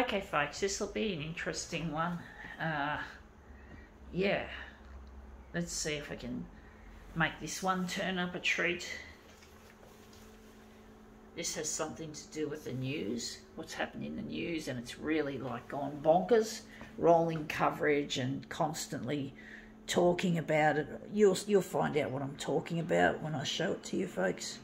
Okay, folks, this will be an interesting one. Uh, yeah, let's see if I can make this one turn up a treat. This has something to do with the news, what's happened in the news, and it's really like gone bonkers, rolling coverage and constantly talking about it. You'll you'll find out what I'm talking about when I show it to you folks.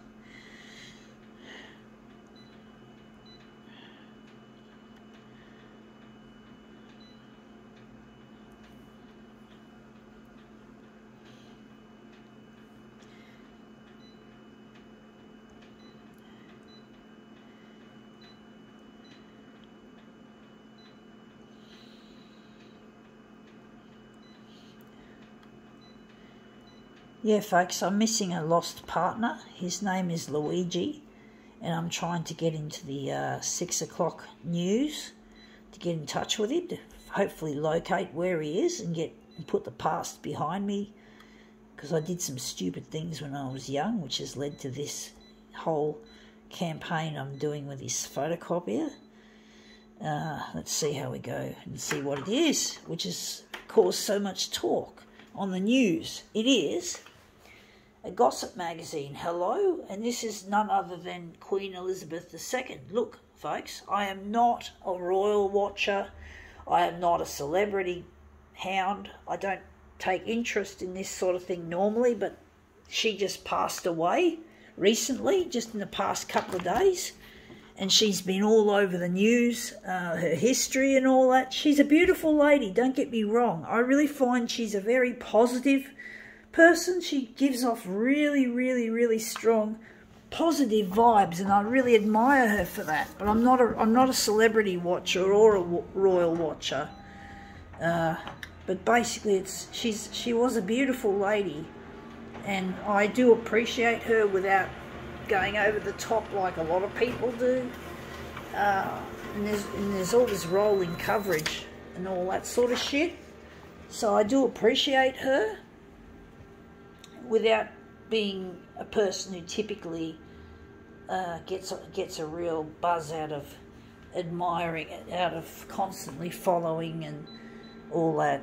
Yeah, folks, I'm missing a lost partner. His name is Luigi, and I'm trying to get into the uh, six o'clock news to get in touch with him to hopefully locate where he is and get and put the past behind me because I did some stupid things when I was young, which has led to this whole campaign I'm doing with this photocopier. Uh, let's see how we go and see what it is, which has caused so much talk on the news. It is a gossip magazine. Hello, and this is none other than Queen Elizabeth II. Look, folks, I am not a royal watcher. I am not a celebrity hound. I don't take interest in this sort of thing normally, but she just passed away recently, just in the past couple of days. And she's been all over the news, uh, her history and all that. She's a beautiful lady, don't get me wrong. I really find she's a very positive person. She gives off really, really, really strong positive vibes, and I really admire her for that. But I'm not a I'm not a celebrity watcher or a royal watcher. Uh, but basically, it's she's she was a beautiful lady, and I do appreciate her without going over the top like a lot of people do. Uh, and there's and there's all this rolling coverage and all that sort of shit. So I do appreciate her without being a person who typically uh, gets gets a real buzz out of admiring it, out of constantly following and all that.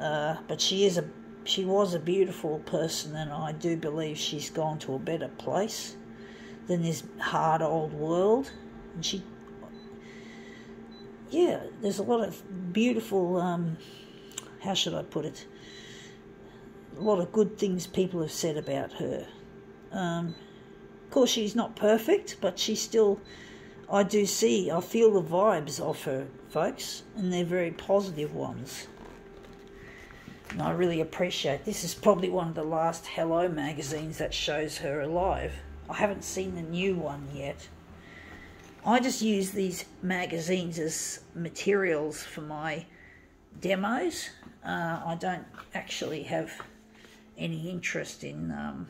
Uh, but she is a she was a beautiful person, and I do believe she's gone to a better place than this hard old world. And she, yeah, there's a lot of beautiful. Um, how should I put it? A lot of good things people have said about her. Um, of course, she's not perfect, but she's still. I do see, I feel the vibes of her, folks, and they're very positive ones. And I really appreciate this is probably one of the last Hello magazines that shows her alive. I haven't seen the new one yet. I just use these magazines as materials for my demos. Uh, I don't actually have any interest in um,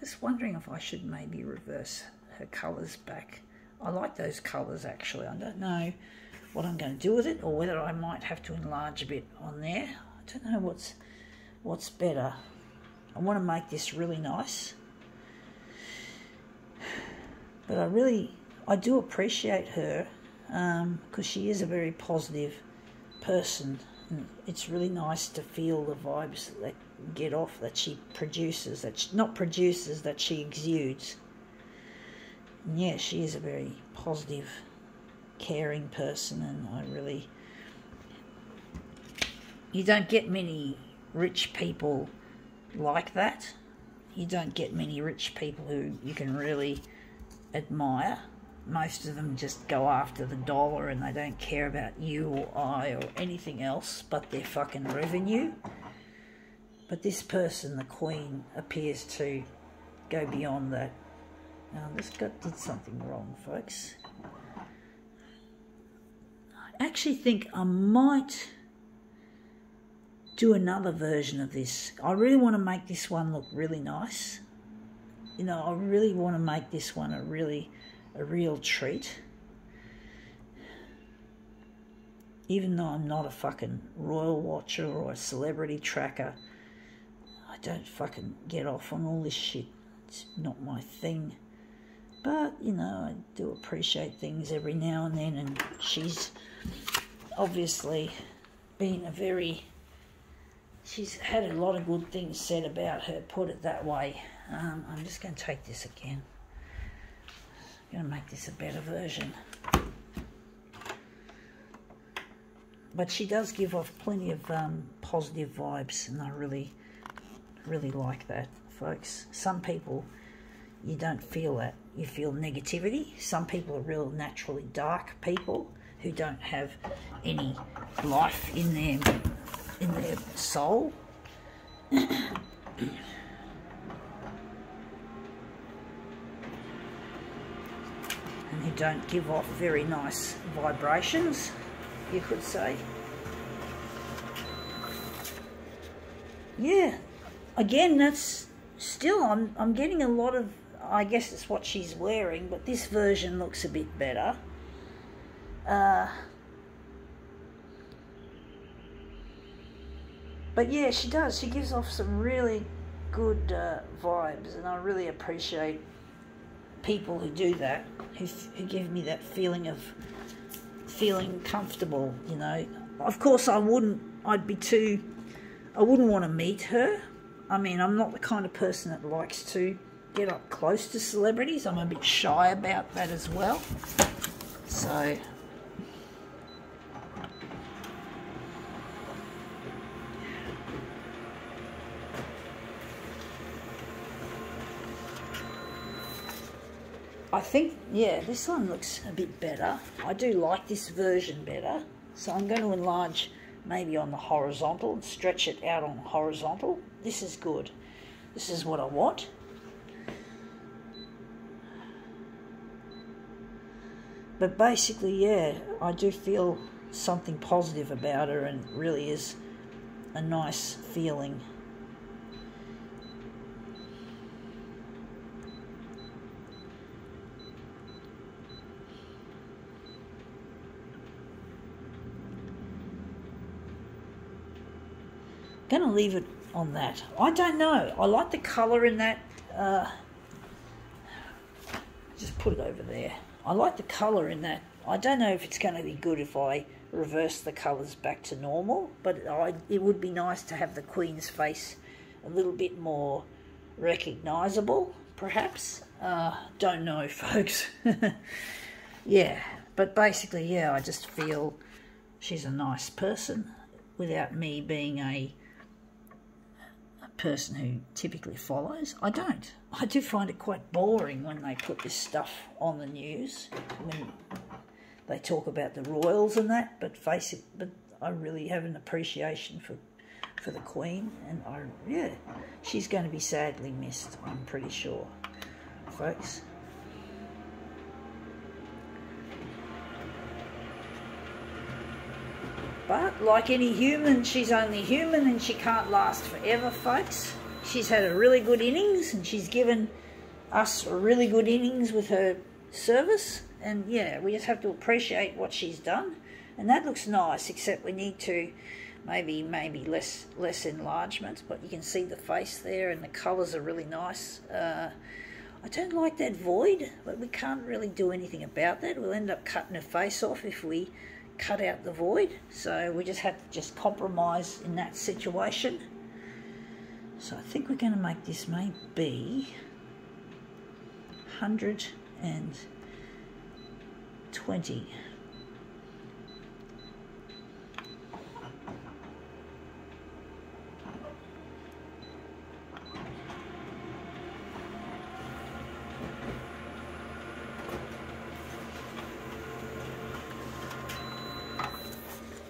just wondering if I should maybe reverse her colours back. I like those colours actually. I don't know what I'm going to do with it or whether I might have to enlarge a bit on there. I don't know what's what's better. I want to make this really nice. But I really, I do appreciate her because um, she is a very positive person. And it's really nice to feel the vibes that get off that she produces, that she, not produces, that she exudes. And yeah, she is a very positive, caring person, and I really. You don't get many rich people like that. You don't get many rich people who you can really admire. Most of them just go after the dollar and they don't care about you or I or anything else but their fucking revenue. But this person, the Queen, appears to go beyond that. Now, this guy did something wrong, folks. I actually think I might do another version of this. I really want to make this one look really nice. You know, I really want to make this one a really, a real treat. Even though I'm not a fucking royal watcher or a celebrity tracker, I don't fucking get off on all this shit. It's not my thing. But, you know, I do appreciate things every now and then, and she's obviously been a very. She's had a lot of good things said about her, put it that way. Um, I'm just going to take this again. I'm going to make this a better version. But she does give off plenty of um, positive vibes, and I really, really like that, folks. Some people, you don't feel that. You feel negativity. Some people are real naturally dark people who don't have any life in their in their soul. and who don't give off very nice vibrations you could say. Yeah, again, that's still, I'm, I'm getting a lot of, I guess it's what she's wearing, but this version looks a bit better. Uh, but yeah, she does. She gives off some really good uh, vibes, and I really appreciate people who do that, who, who give me that feeling of feeling comfortable, you know. Of course, I wouldn't, I'd be too, I wouldn't want to meet her. I mean, I'm not the kind of person that likes to get up close to celebrities. I'm a bit shy about that as well. So, I think, yeah, this one looks a bit better. I do like this version better. So I'm going to enlarge maybe on the horizontal and stretch it out on horizontal. This is good. This is what I want. But basically, yeah, I do feel something positive about her and really is a nice feeling. going to leave it on that. I don't know. I like the colour in that. Uh, just put it over there. I like the colour in that. I don't know if it's going to be good if I reverse the colours back to normal, but I, it would be nice to have the Queen's face a little bit more recognisable, perhaps. Uh, don't know, folks. yeah, but basically, yeah, I just feel she's a nice person without me being a person who typically follows. I don't. I do find it quite boring when they put this stuff on the news, when they talk about the royals and that, but face it, but I really have an appreciation for for the Queen, and I, yeah, she's going to be sadly missed, I'm pretty sure, folks. But like any human, she's only human and she can't last forever, folks. She's had a really good innings and she's given us a really good innings with her service. And yeah, we just have to appreciate what she's done. And that looks nice, except we need to maybe maybe less less enlargements. But you can see the face there and the colours are really nice. Uh, I don't like that void, but we can't really do anything about that. We'll end up cutting her face off if we cut out the void. So we just had to just compromise in that situation. So I think we're going to make this maybe 120.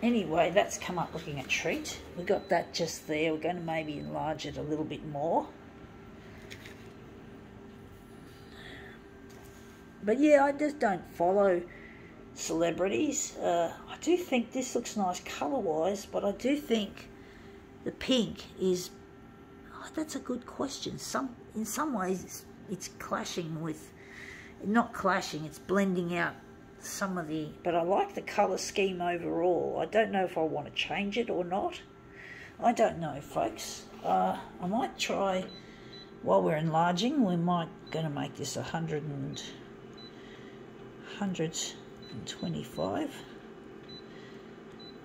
Anyway, that's come up looking a treat. We got that just there. We're going to maybe enlarge it a little bit more. But yeah, I just don't follow celebrities. Uh, I do think this looks nice colour-wise, but I do think the pink is... Oh, that's a good question. Some In some ways, it's, it's clashing with... Not clashing, it's blending out some of the, but I like the colour scheme overall. I don't know if I want to change it or not. I don't know, folks. Uh, I might try, while we're enlarging, we might going to make this 100 and, 125.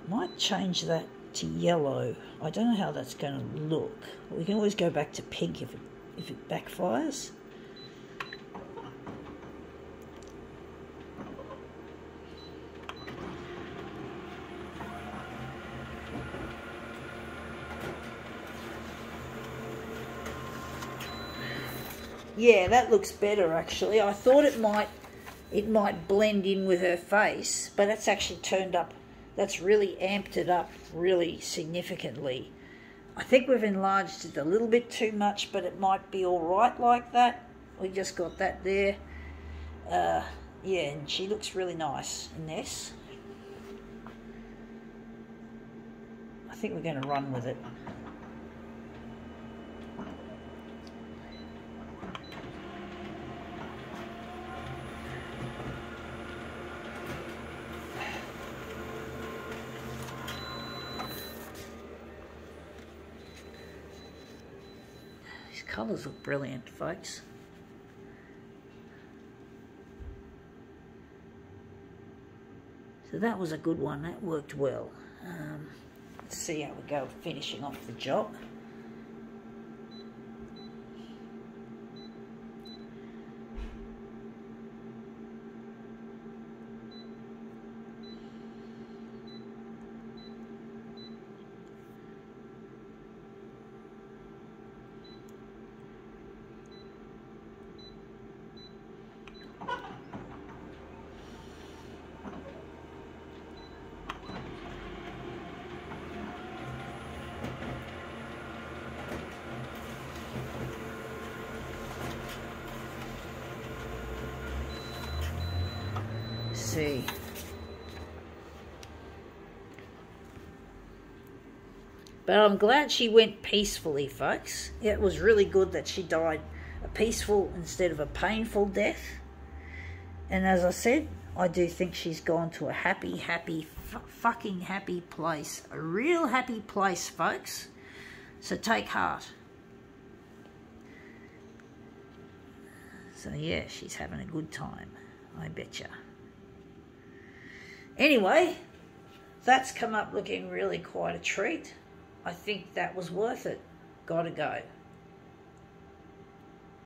I might change that to yellow. I don't know how that's going to look. We can always go back to pink if it, if it backfires. Yeah, that looks better actually. I thought it might it might blend in with her face, but it's actually turned up. That's really amped it up really significantly. I think we've enlarged it a little bit too much, but it might be all right like that. We just got that there. Uh, yeah, and she looks really nice in this. I think we're going to run with it. Colours look brilliant, folks. So that was a good one, that worked well. Um, let's see how we go finishing off the job. See. But I'm glad she went peacefully, folks. It was really good that she died a peaceful instead of a painful death. And as I said, I do think she's gone to a happy, happy, fucking happy place. A real happy place, folks. So take heart. So yeah, she's having a good time. I betcha. Anyway, that's come up looking really quite a treat. I think that was worth it. Gotta go.